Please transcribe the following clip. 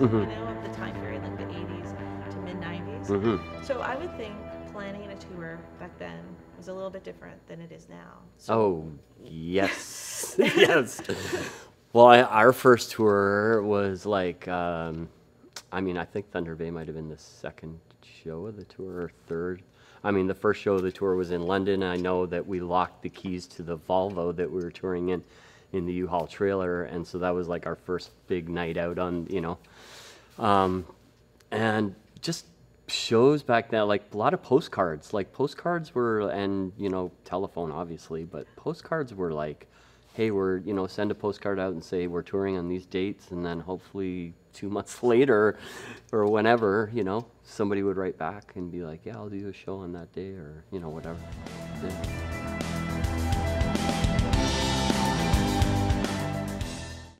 you know, of the time period, like the 80s to mid 90s. hmm So I would think planning a tour back then was a little bit different than it is now. So Oh, yes. yes. Well, I, our first tour was like, um, I mean, I think Thunder Bay might have been the second show of the tour or third. I mean, the first show of the tour was in London. I know that we locked the keys to the Volvo that we were touring in, in the U-Haul trailer, and so that was like our first big night out on, you know, um, and just shows back then like a lot of postcards like postcards were and you know telephone obviously but postcards were like hey we're you know send a postcard out and say we're touring on these dates and then hopefully two months later or whenever you know somebody would write back and be like yeah i'll do a show on that day or you know whatever yeah.